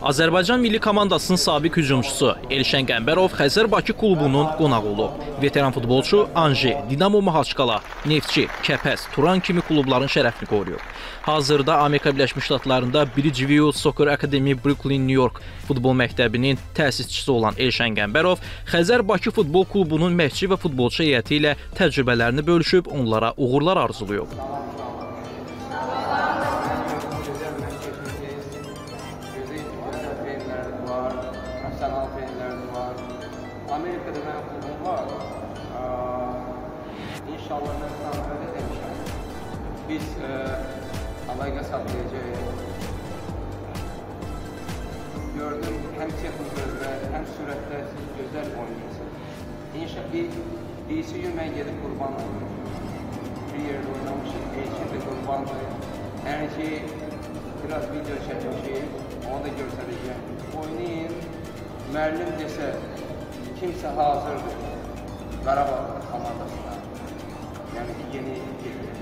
Azərbaycan milli komandasının sabiq hücumçusu Elşən Qəmbərov Xəzər Bakı klubunun qonağı olub. Veteran futbolçu Anji, Dinamo Mahaçqala, Neftçi, Kəpəz, Turan kimi klubların şərəfini qoruyub. Hazırda Amerika Birləşmiş Ştatlarında Bridgeview Soccer Academy Brooklyn, New York futbol məktəbinin təsisçisi olan Elşən Qəmbərov Xəzər Bakı futbol klubunun məşqçi və futbolçu heyəti ilə təcrübələrini bölüşüb onlara uğurlar arzulayıb. Amerikada mənim klubum var. Aa, İnşallah mən sana belə demişəm. Biz e, alayqa saxlayacağıq. Gördüm həm texnik özlə, həm sürətdə siz gözəl oynayırsınız. İnşallah bir, birisi gün mən gedib qurban. Bir yerdə oynamışıq, birisi də qurbandır. Ki, biraz video çəkmişik, onu da göstərəcəm. Oynayın, müəllim desə, kimsə hazırdır Qarabağ komandasına. Yəni yeni gelir.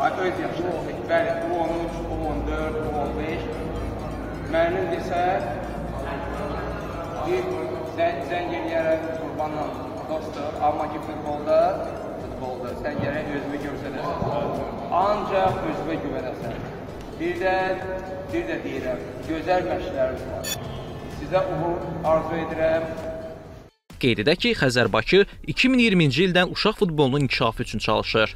Ay, öz yaşları. Bəli, U13, U14, U15. Müəllim desə, bir zəng, eləyərək qurbanla dostlar, amma ki futbolda, futbolda sən gərək özünü göstərəsən. Ancaq özünə güvənəsən. Bir də, bir də deyirəm, gözəl məşqlərimiz var. Sizə uğur arzu edirəm. Qeyd edək ki, Xəzər Bakı 2020-ci ildən uşaq futbolunun inkişafı üçün çalışır.